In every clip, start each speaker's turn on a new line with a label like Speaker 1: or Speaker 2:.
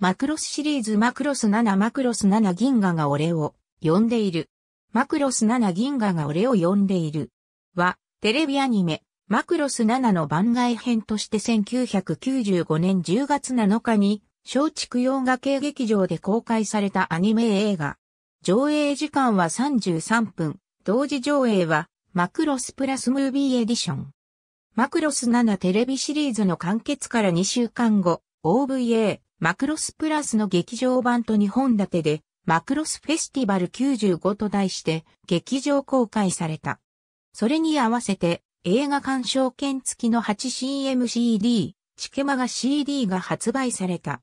Speaker 1: マクロスシリーズマクロス7マクロス7銀河が俺を呼んでいる。マクロス7銀河が俺を呼んでいる。は、テレビアニメ、マクロス7の番外編として1995年10月7日に、小畜洋画系劇場で公開されたアニメ映画。上映時間は33分、同時上映は、マクロスプラスムービーエディション。マクロス7テレビシリーズの完結から2週間後、OVA、マクロスプラスの劇場版と2本立てで、マクロスフェスティバル95と題して劇場公開された。それに合わせて映画鑑賞券付きの 8CMCD、チケマガ CD が発売された。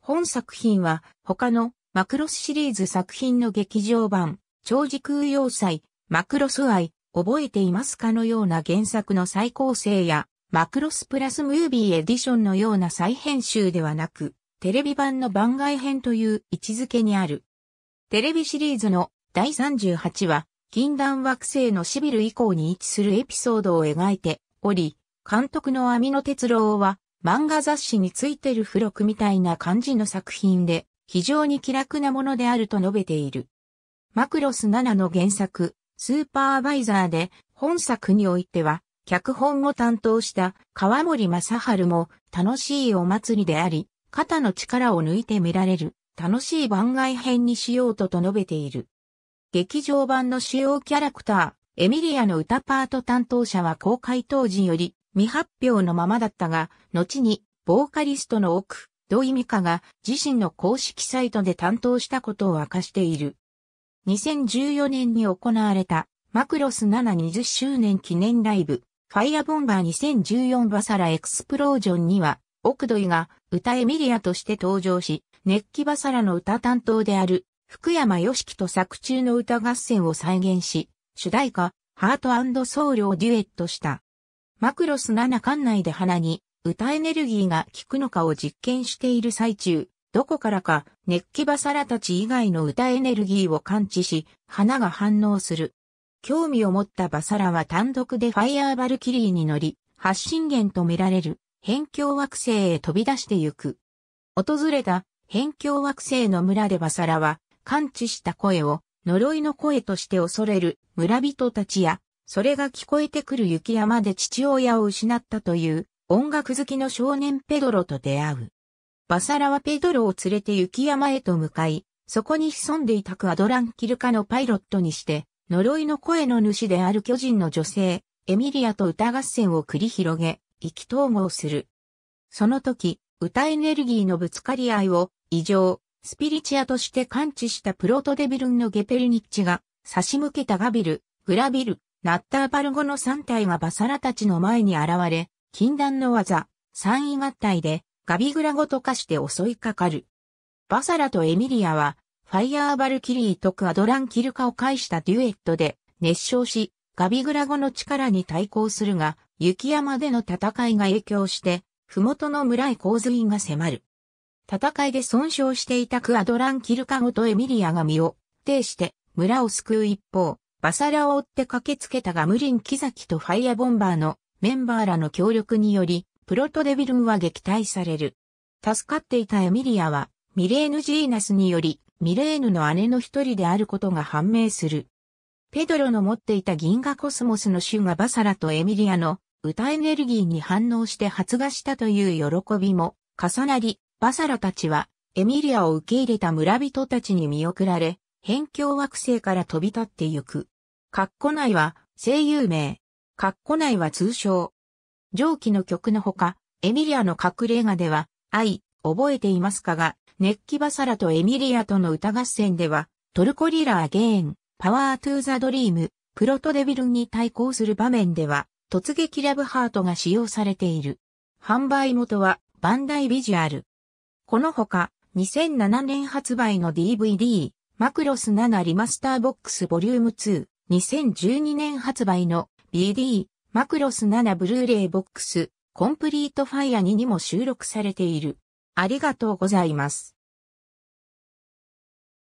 Speaker 1: 本作品は他のマクロスシリーズ作品の劇場版、超時空要塞、マクロス愛、覚えていますかのような原作の再構成や、マクロスプラスムービーエディションのような再編集ではなく、テレビ版の番外編という位置づけにある。テレビシリーズの第38話、禁断惑星のシビル以降に位置するエピソードを描いており、監督の網野哲郎は漫画雑誌についてる付録みたいな感じの作品で非常に気楽なものであると述べている。マクロス7の原作、スーパーバイザーで本作においては脚本を担当した川森正春も楽しいお祭りであり、肩の力を抜いて見られる楽しい番外編にしようとと述べている。劇場版の主要キャラクター、エミリアの歌パート担当者は公開当時より未発表のままだったが、後に、ボーカリストの奥、土井美香が自身の公式サイトで担当したことを明かしている。2014年に行われたマクロス7 20周年記念ライブ、ファイアボンバー2014バサラエクスプロージョンには、奥土井が歌エミリアとして登場し、熱気バサラの歌担当である福山良樹と作中の歌合戦を再現し、主題歌、ハートソウルをデュエットした。マクロス7館内で花に歌エネルギーが効くのかを実験している最中、どこからか熱気バサラたち以外の歌エネルギーを感知し、花が反応する。興味を持ったバサラは単独でファイアーバルキリーに乗り、発信源とみられる辺境惑星へ飛び出してゆく。訪れた辺境惑星の村でバサラは感知した声を呪いの声として恐れる村人たちや、それが聞こえてくる雪山で父親を失ったという音楽好きの少年ペドロと出会う。バサラはペドロを連れて雪山へと向かい、そこに潜んでいたクアドランキルカのパイロットにして、呪いの声の主である巨人の女性、エミリアと歌合戦を繰り広げ、意気統合する。その時、歌エネルギーのぶつかり合いを、異常、スピリチアとして感知したプロトデビルンのゲペルニッチが差し向けたガビル、グラビル、ナッターパルゴの3体がバサラたちの前に現れ、禁断の技、三位合体でガビグラごと化して襲いかかる。バサラとエミリアは、ファイヤーバルキリーとクアドランキルカを介したデュエットで熱唱し、ガビグラゴの力に対抗するが、雪山での戦いが影響して、ふもとの村へ洪水が迫る。戦いで損傷していたクアドラン・キルカゴとエミリアが身を呈して村を救う一方、バサラを追って駆けつけたガムリン・キザキとファイアボンバーのメンバーらの協力により、プロトデビルンは撃退される。助かっていたエミリアは、ミレーヌ・ジーナスにより、ミレーヌの姉の一人であることが判明する。ペドロの持っていた銀河コスモスの種がバサラとエミリアの歌エネルギーに反応して発芽したという喜びも重なり、バサラたちは、エミリアを受け入れた村人たちに見送られ、辺境惑星から飛び立ってゆく。カッコ内は、声優名。カッコ内は通称。上記の曲のほか、エミリアの隠れ家では、愛、覚えていますかが、熱気バサラとエミリアとの歌合戦では、 Try Again、 Power to the Dream、プロトデビルに対抗する場面では、突撃ラブハートが使用されている。販売元は、バンダイビジュアル。このほか、2007年発売の DVD、マクロス7リマスターボックスボリューム2、2012年発売の BD、マクロス7ブルーレイボックス、 Complete Fire 2にも収録されている。ありがとうございます。